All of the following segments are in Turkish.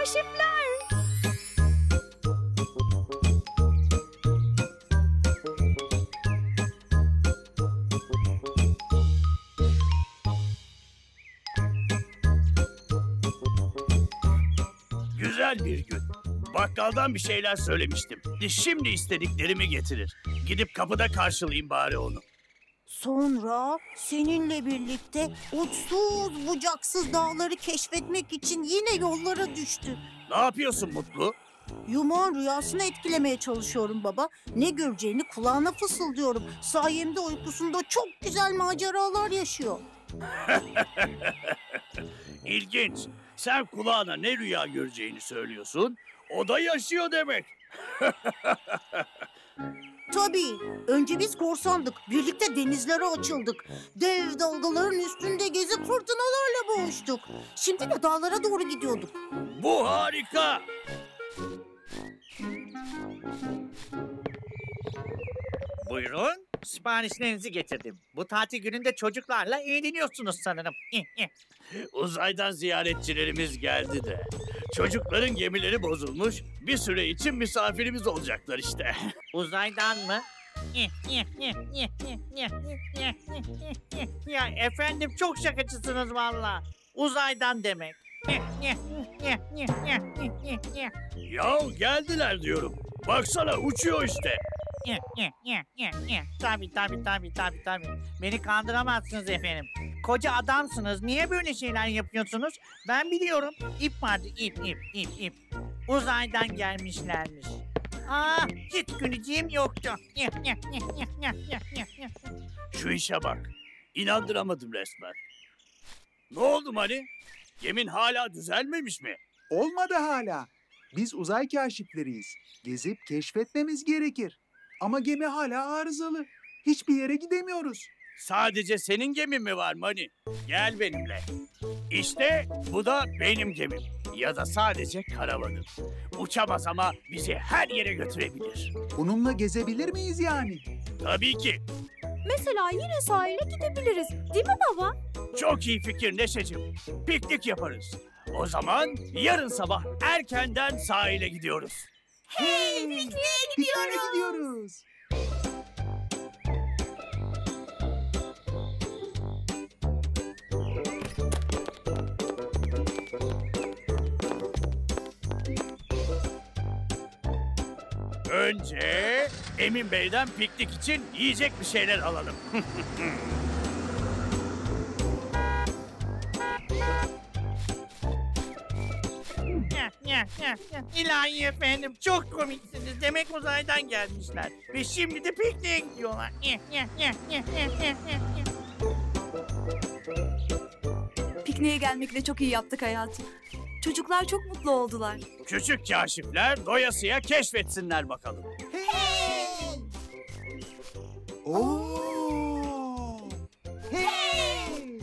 kaşifler. Güzel bir gün. Bakkaldan bir şeyler söylemiştim. Şimdi istediklerimi getirir. Gidip kapıda karşılayayım bari onu. Sonra seninle birlikte uçsuz bucaksız dağları keşfetmek için yine yollara düştü. Ne yapıyorsun Mutlu? Yumağın rüyasını etkilemeye çalışıyorum baba. Ne göreceğini kulağına fısıldıyorum. Sayemde uykusunda çok güzel maceralar yaşıyor. İlginç. Sen kulağına ne rüya göreceğini söylüyorsun. O da yaşıyor demek. Tabii. Önce biz korsandık. Birlikte denizlere açıldık. Dev dalgaların üstünde gezip fırtınalarla boğuştuk. Şimdi de dağlara doğru gidiyorduk. Bu harika. Buyurun. Siparişlerinizi getirdim. Bu tatil gününde çocuklarla eğleniyorsunuz sanırım. Uzaydan ziyaretçilerimiz geldi de. Çocukların gemileri bozulmuş. Bir süre için misafirimiz olacaklar işte. Uzaydan mı? ya efendim çok şakacısınız valla. Uzaydan demek. Yahu geldiler diyorum. Baksana uçuyor işte. tabii tabii tabii tabii tabii. Beni kandıramazsınız efendim. Koca adamsınız. Niye böyle şeyler yapıyorsunuz? Ben biliyorum. İp vardı ip ip ip ip. Uzaydan gelmişlermiş. Ah hiç güleceğim yoktu. Şu işe bak. İnandıramadım resmen. Ne oldu Mani? Gemin hala düzelmemiş mi? Olmadı hala. Biz uzay kaşifleriyiz. Gezip keşfetmemiz gerekir. Ama gemi hala arızalı. Hiçbir yere gidemiyoruz. Sadece senin gemin mi var Mani? Gel benimle. İşte bu da benim gemim. Ya da sadece karavanım. Uçamaz ama bizi her yere götürebilir. Bununla gezebilir miyiz yani? Tabii ki. Mesela yine sahile gidebiliriz. Değil mi baba? Çok iyi fikir Neşeciğim. Piknik yaparız. O zaman yarın sabah erkenden sahile gidiyoruz. Hey, pikniğe Pikniğe gidiyoruz. Önce Emin Bey'den piknik için yiyecek bir şeyler alalım. İlahi efendim çok komiksiniz. Demek uzaydan gelmişler. Ve şimdi de pikniğe gidiyorlar. Pikniğe gelmekle çok iyi yaptık hayatım. Çocuklar çok mutlu oldular. Küçük kaşifler doyasıya keşfetsinler bakalım. Oo! Hey!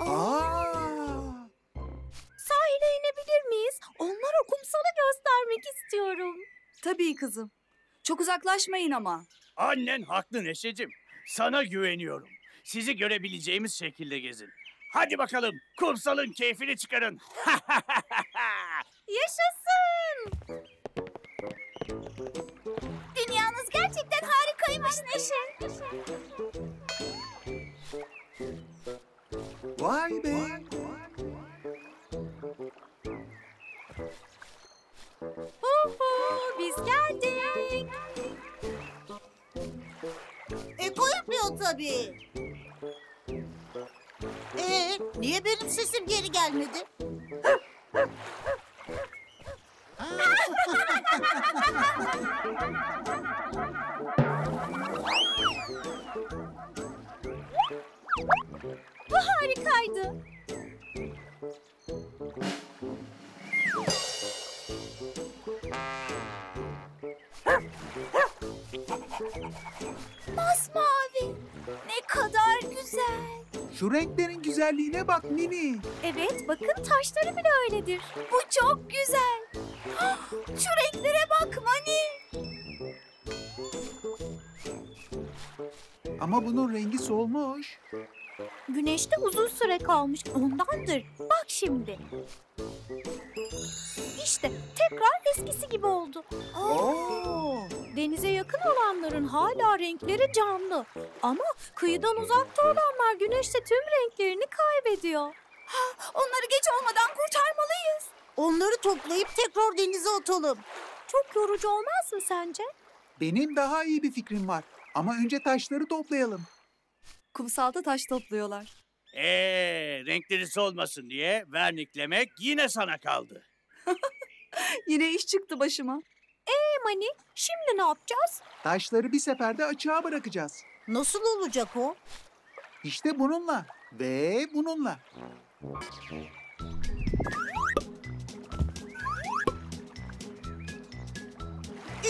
Aa! Sahile inebilir miyiz? Onlara kumsalı göstermek istiyorum. Tabii kızım. Çok uzaklaşmayın ama. Annen haklı Neşeciğim. Sana güveniyorum. Sizi görebileceğimiz şekilde gezin. Hadi bakalım kumsalın keyfini çıkarın. Yaşasın! Harikaymış Neşe. Vay be! Huhu, biz geldik. Eko yapıyor tabii. Ee, niye benim sesim geri gelmedi? Masmavi. Ne kadar güzel. Şu renklerin güzelliğine bak Mini. Evet, bakın taşları bile öyledir. Bu çok güzel. Şu renklere bak Mani. Ama bunun rengi solmuş. Güneşte uzun süre kalmış ondandır. Bak şimdi. işte tekrar eskisi gibi oldu. Oo. Olanların hala renkleri canlı. Ama kıyıdan uzakta olanlar güneşte tüm renklerini kaybediyor. Onları geç olmadan kurtarmalıyız. Onları toplayıp tekrar denize atalım. Çok yorucu olmaz mı sence? Benim daha iyi bir fikrim var. Ama önce taşları toplayalım. Kumsalda taş topluyorlar. Ee, renkleri solmasın diye verniklemek yine sana kaldı. Yine iş çıktı başıma. Mani, şimdi ne yapacağız? Taşları bir seferde açığa bırakacağız. Nasıl olacak o? İşte bununla ve bununla.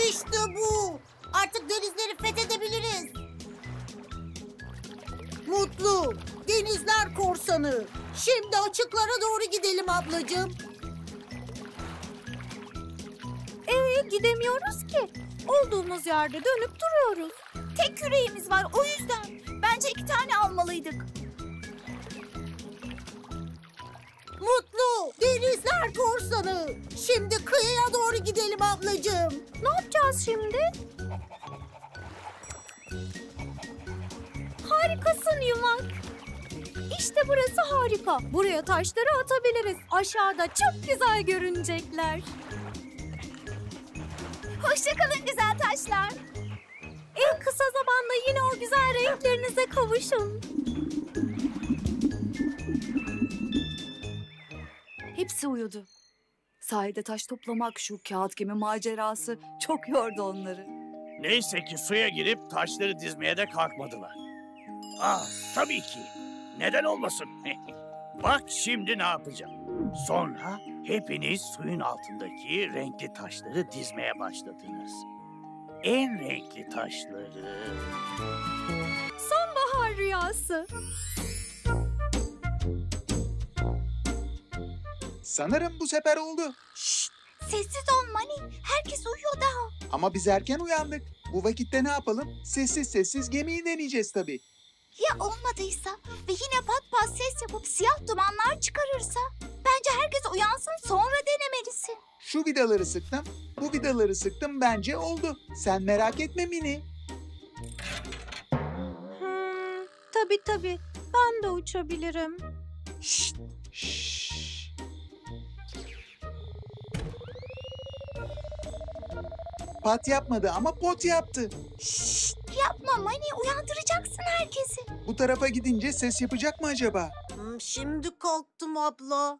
İşte bu. Artık denizleri fethedebiliriz. Mutlu, denizler korsanı. Şimdi açıklara doğru gidelim ablacığım. Ee, gidemiyoruz ki. Olduğumuz yerde dönüp duruyoruz. Tek küreğimiz var o yüzden. Bence iki tane almalıydık. Mutlu, denizler korsanı. Şimdi kıyıya doğru gidelim ablacığım. Ne yapacağız şimdi? Harikasın Yumak. İşte burası harika. Buraya taşları atabiliriz. Aşağıda çok güzel görünecekler. Hoşçakalın güzel taşlar. En kısa zamanda yine o güzel renklerinize kavuşun. Hepsi uyudu. Sahilde taş toplamak, şu kağıt gemi macerası çok yordu onları. Neyse ki suya girip taşları dizmeye de kalkmadılar. Ah, tabii ki. Neden olmasın? Bak şimdi ne yapacağım. Sonra hepiniz suyun altındaki renkli taşları dizmeye başladınız. En renkli taşları... Sonbahar rüyası. Sanırım bu sefer oldu. Sessiz ol Mani. Herkes uyuyor daha. Ama biz erken uyandık. Bu vakitte ne yapalım? Sessiz sessiz gemiyi deneyeceğiz tabii. Ya olmadıysa ve yine pat pat ses yapıp siyah dumanlar çıkarırsa? Bence herkes uyansın sonra denemelisin. Şu vidaları sıktım, bu vidaları sıktım bence oldu. Sen merak etme Mini. Hmm, tabii tabii. Ben de uçabilirim. Şşş. Pat yapmadı ama pot yaptı. Şşt, yapma Mani uyandıracaksın herkesi. Bu tarafa gidince ses yapacak mı acaba? Hmm, Şimdi kalktım abla.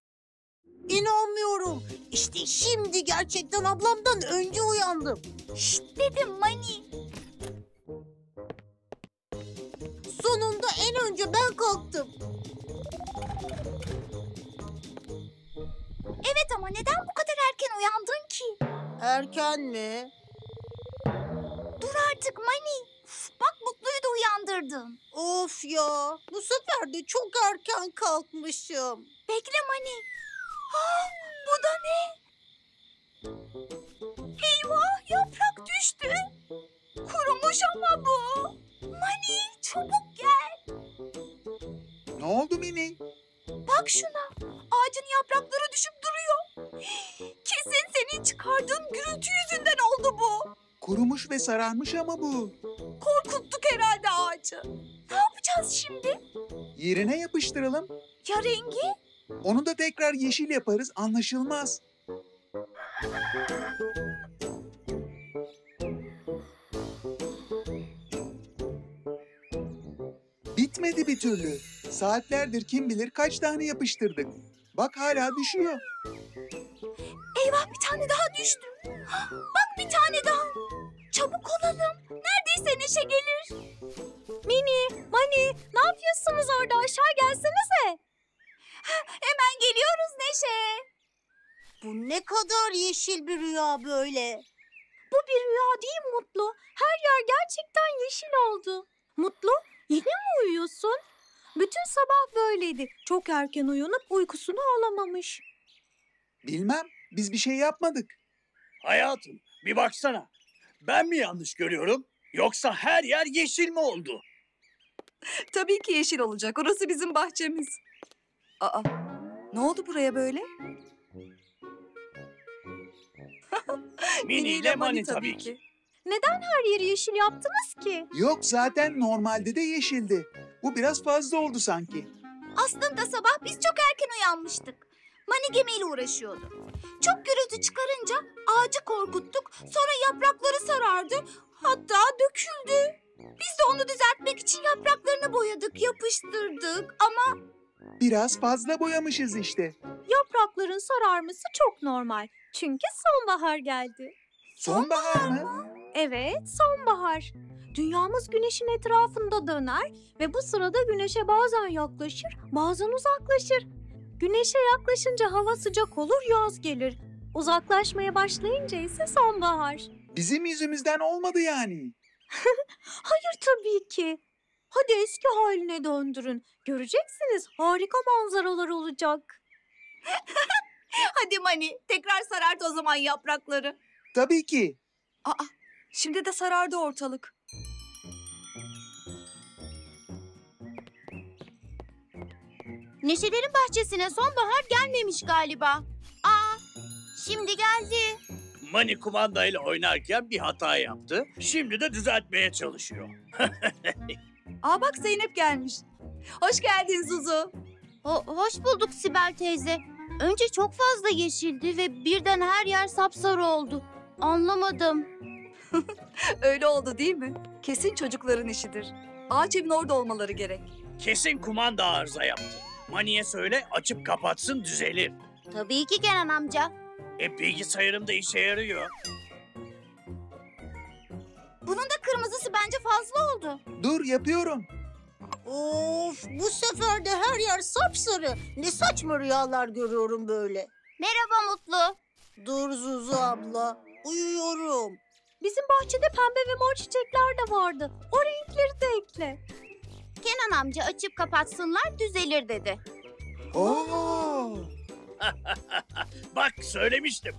İnanmıyorum. İşte şimdi gerçekten ablamdan önce uyandım. Şşt dedim Mani. Sonunda en önce ben kalktım. Evet ama neden bu kadar erken uyandın ki? Erken mi? Dur artık Mani. Uf, bak Mutlu'yu da uyandırdın. Of ya. Bu sefer de çok erken kalkmışım. Bekle Mani. Ha, bu da ne? Eyvah yaprak düştü. Kurumuş ama bu. Mani çabuk gel. Ne oldu Mini? Bak şuna. Ağacın yaprakları düşüp duruyor. Kesin senin çıkardığın gürültü yüzünden. Kurumuş ve sararmış ama bu. Korkuttuk herhalde ağacı. Ne yapacağız şimdi? Yerine yapıştıralım. Ya rengi? Onu da tekrar yeşil yaparız anlaşılmaz. Bitmedi bir türlü. Saatlerdir kim bilir kaç tane yapıştırdık. Bak hala düşüyor. Eyvah bir tane daha düştü. Bak bir tane daha. Çabuk olalım. Neredeyse Neşe gelir. Mini, Mani ne yapıyorsunuz orada? Aşağı gelsenize. Hemen geliyoruz Neşe. Bu ne kadar yeşil bir rüya böyle. Bu bir rüya değil Mutlu. Her yer gerçekten yeşil oldu. Mutlu yine mi uyuyorsun? Bütün sabah böyleydi. Çok erken uyanıp uykusunu alamamış. Bilmem biz bir şey yapmadık. Hayatım, bir baksana. Ben mi yanlış görüyorum? Yoksa her yer yeşil mi oldu? Tabii ki yeşil olacak. Orası bizim bahçemiz. Aa, ne oldu buraya böyle? Mini ile Mani tabii ki. Neden her yeri yeşil yaptınız ki? Yok zaten normalde de yeşildi. Bu biraz fazla oldu sanki. Aslında sabah biz çok erken uyanmıştık. Mani gemiyle uğraşıyordu. Çok gürültü çıkarınca ağacı korkuttuk. Sonra yaprakları sarardı. Hatta döküldü. Biz de onu düzeltmek için yapraklarını boyadık, yapıştırdık. Ama Biraz fazla boyamışız işte. yaprakların sararması çok normal. Çünkü sonbahar geldi. Sonbahar mı? Evet, sonbahar. Dünyamız güneşin etrafında döner ve bu sırada güneşe bazen yaklaşır, bazen uzaklaşır. Güneşe yaklaşınca hava sıcak olur, yaz gelir. Uzaklaşmaya başlayınca ise sonbahar. Bizim yüzümüzden olmadı yani. Hayır tabii ki. Hadi eski haline döndürün. Göreceksiniz harika manzaralar olacak. Hadi Mani, tekrar sarart o zaman yaprakları. Tabii ki. Aa, şimdi de sarardı ortalık. Neşelerin bahçesine sonbahar gelmemiş galiba. Aa, şimdi geldi. Mani kumandayla oynarken bir hata yaptı. Şimdi de düzeltmeye çalışıyor. Aa bak Zeynep gelmiş. Hoş geldin Zuzu. Ho- hoş bulduk Sibel teyze. Önce çok fazla yeşildi ve birden her yer sapsarı oldu. Anlamadım. Öyle oldu değil mi? Kesin çocukların işidir. Ağaç evin orada olmaları gerek. Kesin kumanda arıza yaptı. Mani'ye söyle açıp kapatsın düzelir. Tabii ki Kenan amca. E bilgisayarımda işe yarıyor. Bunun da kırmızısı bence fazla oldu. Dur yapıyorum. Of bu sefer de her yer sapsarı. Ne saçma rüyalar görüyorum böyle. Merhaba Mutlu. Dur Zuzu abla. Uyuyorum. Bizim bahçede pembe ve mor çiçekler de vardı. O renkleri de ekle. Kenan amca açıp kapatsınlar düzelir dedi. Oo. Bak söylemiştim.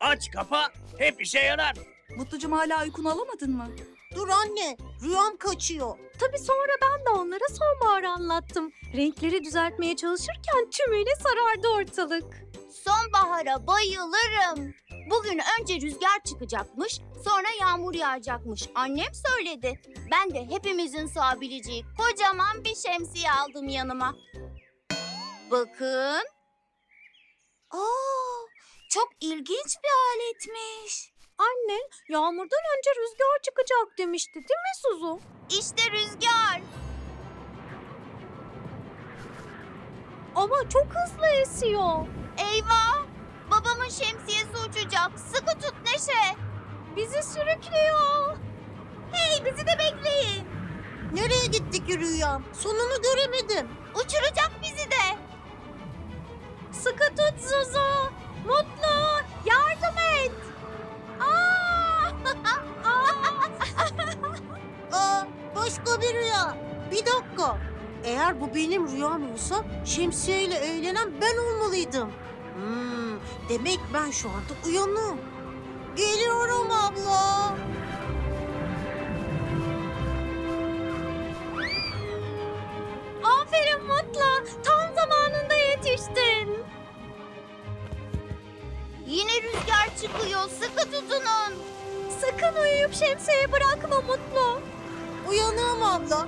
Aç kapa hep işe yarar. Mutlucum hala uykunu alamadın mı? Dur anne. Rüyam kaçıyor. Tabii sonra ben de onlara sonbaharı anlattım. Renkleri düzeltmeye çalışırken tümüyle sarardı ortalık. Sonbahara bayılırım. Bugün önce rüzgar çıkacakmış, sonra yağmur yağacakmış. Annem söyledi. Ben de hepimizin sığabileceği kocaman bir şemsiye aldım yanıma. Bakın. Aa, çok ilginç bir aletmiş. Annen yağmurdan önce rüzgar çıkacak demişti değil mi Suzu? İşte rüzgar. Ama çok hızlı esiyor. Eyvah! Babamın şemsiyesi uçacak. Sıkı tut Neşe. Bizi sürüklüyor. Hey bizi de bekleyin. Nereye gitti ki rüyam? Sonunu göremedim. Uçuracak bizi de. Sıkı tut Zuzu. Mutlu yardım et. Aa! Aa başka bir rüya. Bir dakika. Eğer bu benim rüyam olsa şemsiyeyle eğlenen ben olmalıydım. Hmm, demek ben şu anda uyanım. Geliyorum abla. Aferin Mutlu. Tam zamanında yetiştin. Yine rüzgar çıkıyor. Sıkı tutunun. Sakın uyuyup şemsiyeyi bırakma Mutlu. Uyanığım abla.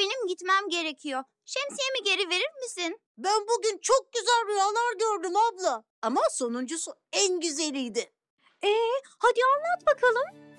Benim gitmem gerekiyor. Şemsiyemi geri verir misin? Ben bugün çok güzel rüyalar gördüm abla. Ama sonuncusu en güzeliydi. Ee, hadi anlat bakalım.